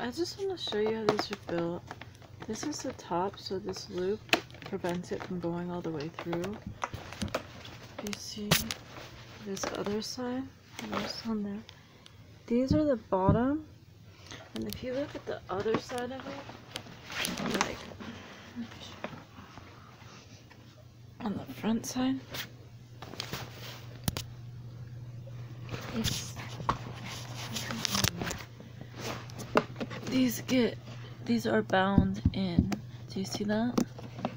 I just want to show you how these are built. This is the top, so this loop prevents it from going all the way through. You see this other side? There's on there. These are the bottom, and if you look at the other side of it, like on the front side, it's these get these are bound in. Do you see that?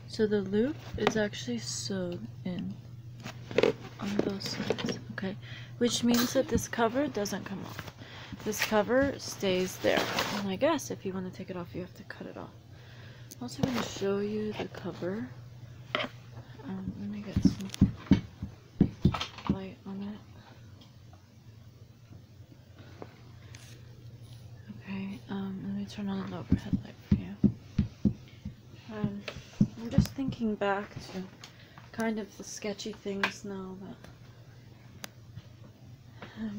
So the loop is actually sewed in on both sides. Okay, which means that this cover doesn't come off. This cover stays there. And I guess if you want to take it off, you have to cut it off. I'm also going to show you the cover. Um, let me get some light on it. Okay, um, let me turn on an overhead light for you. Um, I'm just thinking back to kind of the sketchy things now that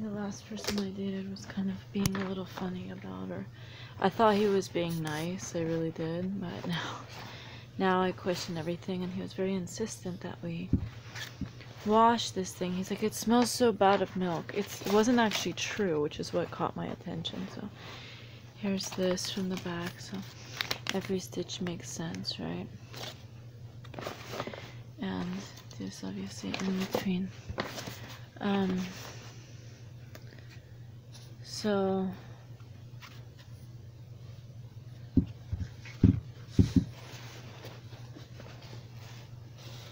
the last person I dated was kind of being a little funny about her. I thought he was being nice, I really did, but now, now I question everything, and he was very insistent that we wash this thing. He's like, it smells so bad of milk. It's, it wasn't actually true, which is what caught my attention. So here's this from the back. So every stitch makes sense, right? And this obviously in between. Um, so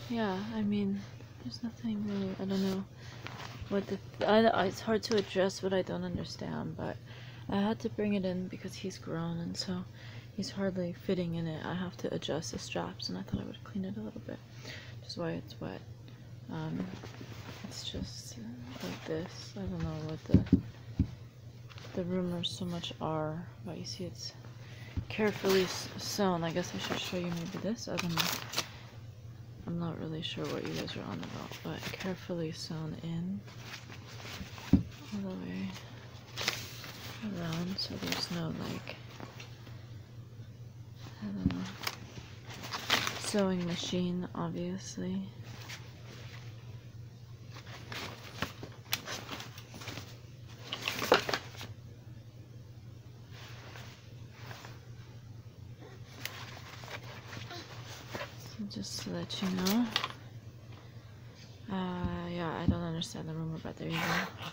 yeah, I mean, there's nothing really, I don't know what the, I, it's hard to address what I don't understand, but I had to bring it in because he's grown and so he's hardly fitting in it. I have to adjust the straps and I thought I would clean it a little bit, which is why it's wet. Um, it's just like this. I don't know what the the rumors so much are, but you see it's carefully sewn. I guess I should show you maybe this. I don't know. I'm not really sure what you guys are on about, but carefully sewn in all the way around so there's no like I don't know. Sewing machine obviously. So just to let you know. Uh, yeah I don't understand the rumor about there either